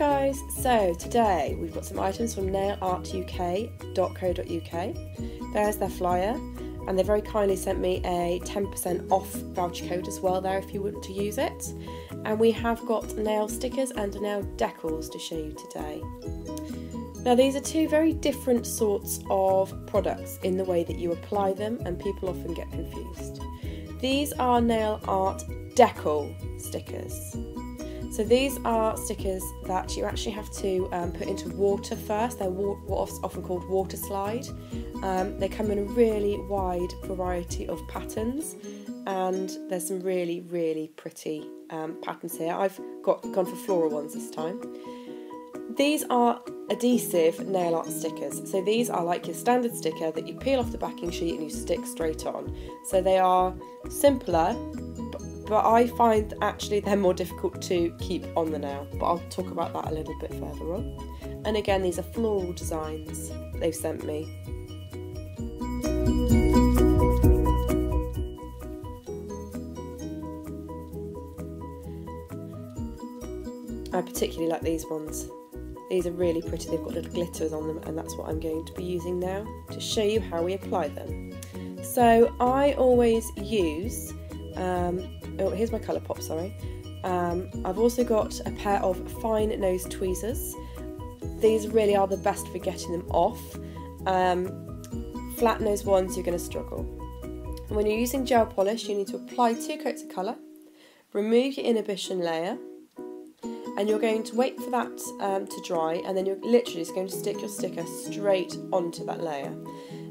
Guys, so today we've got some items from nailartuk.co.uk. There's their flyer, and they very kindly sent me a 10% off voucher code as well there if you want to use it. And we have got nail stickers and nail decals to show you today. Now, these are two very different sorts of products in the way that you apply them, and people often get confused. These are nail art decal stickers. So these are stickers that you actually have to um, put into water first. They're what's often called water slide. Um, they come in a really wide variety of patterns, and there's some really really pretty um, patterns here. I've got gone for floral ones this time. These are adhesive nail art stickers. So these are like your standard sticker that you peel off the backing sheet and you stick straight on. So they are simpler, but I find actually they're more difficult to keep on the nail. But I'll talk about that a little bit further on. And again, these are floral designs they've sent me. I particularly like these ones. These are really pretty, they've got little glitters on them and that's what I'm going to be using now to show you how we apply them. So I always use, um, oh here's my Colourpop, sorry. Um, I've also got a pair of fine nose tweezers. These really are the best for getting them off. Um, flat nose ones you're going to struggle. When you're using gel polish you need to apply two coats of colour, remove your inhibition layer and you're going to wait for that um, to dry and then you're literally just going to stick your sticker straight onto that layer.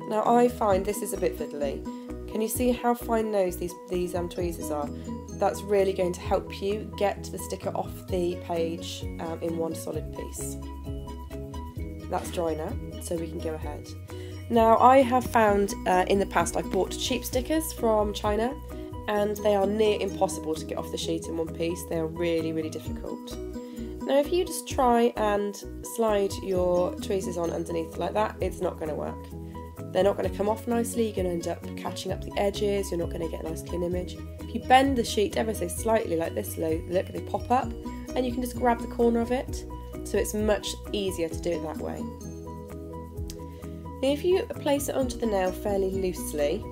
Now I find this is a bit fiddly. Can you see how fine nosed these, these um, tweezers are? That's really going to help you get the sticker off the page um, in one solid piece. That's dry now, so we can go ahead. Now I have found uh, in the past I've bought cheap stickers from China and they are near impossible to get off the sheet in one piece. They are really, really difficult. Now if you just try and slide your tweezers on underneath like that, it's not going to work. They're not going to come off nicely, you're going to end up catching up the edges, you're not going to get a nice clean image. If you bend the sheet ever so slightly like this, look, they pop up and you can just grab the corner of it, so it's much easier to do it that way. If you place it onto the nail fairly loosely,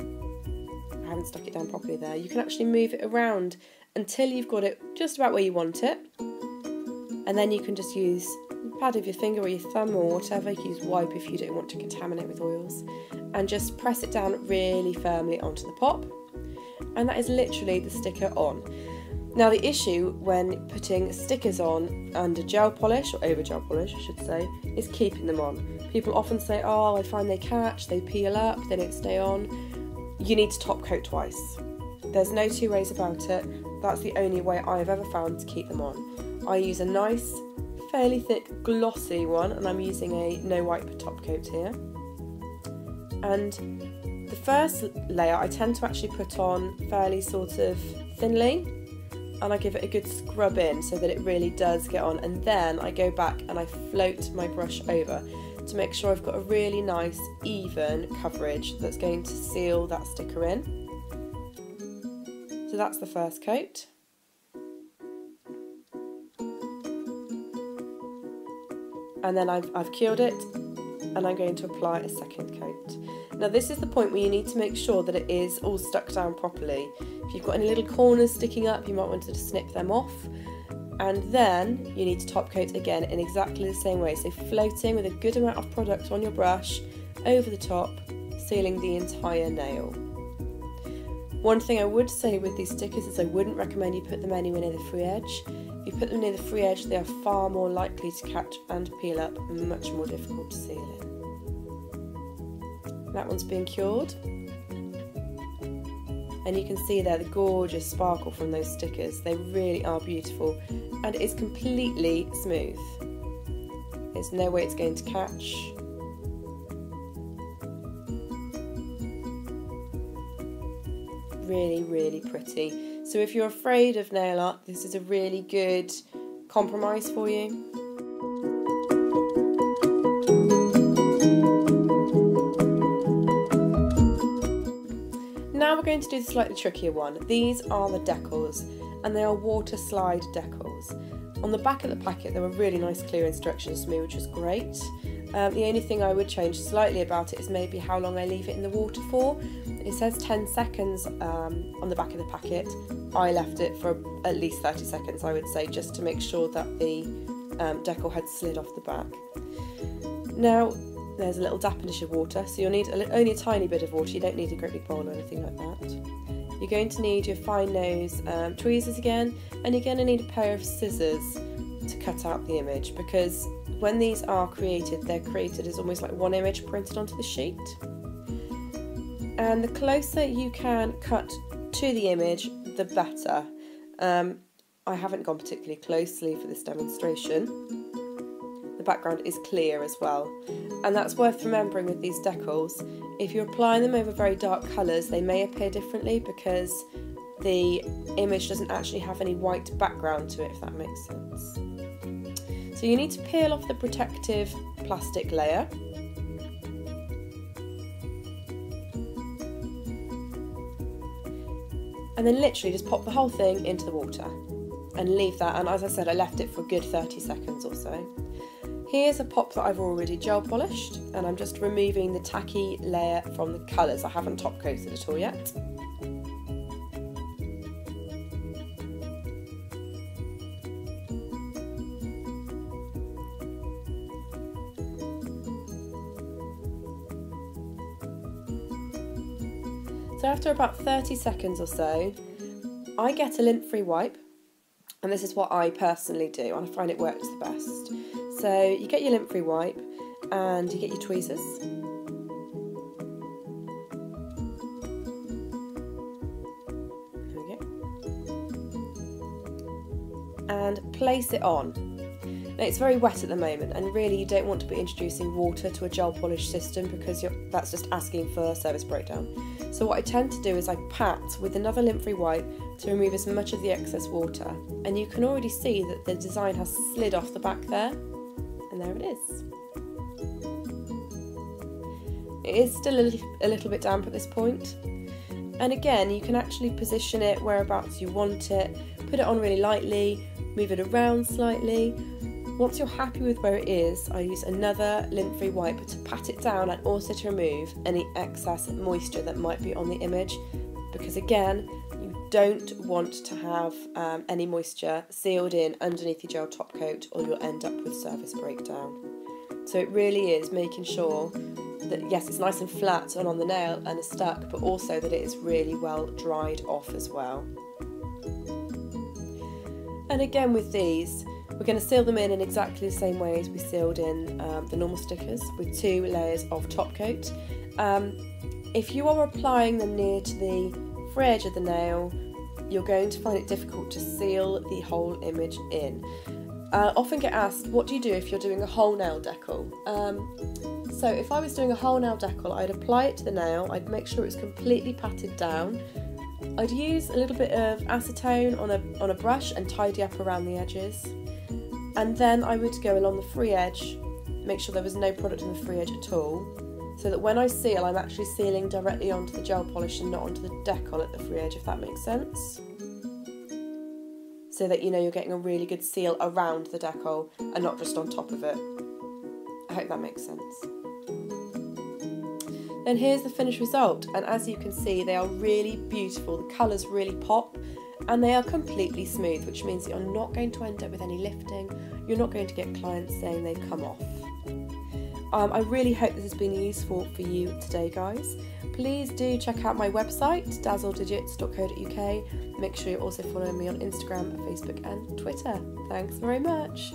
I haven't stuck it down properly there, you can actually move it around until you've got it just about where you want it and then you can just use pad of your finger or your thumb or whatever, use wipe if you don't want to contaminate with oils, and just press it down really firmly onto the pop, and that is literally the sticker on. Now the issue when putting stickers on under gel polish, or over gel polish I should say, is keeping them on. People often say, oh I find they catch, they peel up, they don't stay on. You need to top coat twice. There's no two ways about it, that's the only way I've ever found to keep them on. I use a nice, fairly thick, glossy one, and I'm using a no wipe top coat here. And the first layer I tend to actually put on fairly sort of thinly, and I give it a good scrub in so that it really does get on. And then I go back and I float my brush over to make sure I've got a really nice, even coverage that's going to seal that sticker in. So that's the first coat. And then I've, I've cured it and I'm going to apply a second coat. Now this is the point where you need to make sure that it is all stuck down properly. If you've got any little corners sticking up you might want to snip them off and then you need to top coat again in exactly the same way. So floating with a good amount of product on your brush over the top, sealing the entire nail. One thing I would say with these stickers is I wouldn't recommend you put them anywhere near the free edge put them near the free edge, they are far more likely to catch and peel up, and much more difficult to seal in. That one's been cured. And you can see there the gorgeous sparkle from those stickers. They really are beautiful, and it is completely smooth. There's no way it's going to catch. Really, really pretty. So if you're afraid of nail art, this is a really good compromise for you. Now we're going to do the slightly trickier one. These are the decals and they are water slide decals. On the back of the packet there were really nice clear instructions to me which was great. Um, the only thing I would change slightly about it is maybe how long I leave it in the water for. It says 10 seconds um, on the back of the packet. I left it for at least 30 seconds I would say just to make sure that the um, decal had slid off the back. Now there's a little dappen dish of water so you'll need a, only a tiny bit of water, you don't need a great big bowl or anything like that. You're going to need your fine nose um, tweezers again and you're going to need a pair of scissors to cut out the image because when these are created they're created as almost like one image printed onto the sheet and the closer you can cut to the image the better. Um, I haven't gone particularly closely for this demonstration The background is clear as well. And that's worth remembering with these decals. If you're applying them over very dark colours, they may appear differently because the image doesn't actually have any white background to it, if that makes sense. So you need to peel off the protective plastic layer. And then literally just pop the whole thing into the water and leave that. And as I said, I left it for a good 30 seconds or so. Here's a pop that I've already gel polished and I'm just removing the tacky layer from the colours. I haven't top coated at all yet. So after about 30 seconds or so, I get a lint-free wipe and this is what I personally do and I find it works the best. So you get your lint-free wipe and you get your tweezers. There we go. And place it on. Now it's very wet at the moment and really you don't want to be introducing water to a gel polish system because that's just asking for surface breakdown. So what I tend to do is I pat with another lint-free wipe to remove as much of the excess water and you can already see that the design has slid off the back there and there it is. It is still a little, a little bit damp at this point. And again, you can actually position it whereabouts you want it, put it on really lightly, move it around slightly. Once you're happy with where it is, I use another lint-free wipe to pat it down and also to remove any excess moisture that might be on the image because again, you don't want to have um, any moisture sealed in underneath your gel top coat or you'll end up with surface breakdown. So it really is making sure that yes it's nice and flat and on the nail and is stuck but also that it is really well dried off as well. And again with these we're going to seal them in in exactly the same way as we sealed in um, the normal stickers with two layers of top coat. Um, if you are applying them near to the free edge of the nail, you're going to find it difficult to seal the whole image in. I often get asked, what do you do if you're doing a whole nail decal? Um, so if I was doing a whole nail decal, I'd apply it to the nail, I'd make sure it's completely patted down. I'd use a little bit of acetone on a, on a brush and tidy up around the edges. And then I would go along the free edge, make sure there was no product in the free edge at all so that when I seal I'm actually sealing directly onto the gel polish and not onto the decal at the free edge if that makes sense. So that you know you're getting a really good seal around the decal and not just on top of it. I hope that makes sense. Then here's the finished result and as you can see they are really beautiful, the colours really pop and they are completely smooth which means you're not going to end up with any lifting, you're not going to get clients saying they've come off. Um, I really hope this has been useful for you today, guys. Please do check out my website, dazzledigits.co.uk. Make sure you're also following me on Instagram, Facebook, and Twitter. Thanks very much.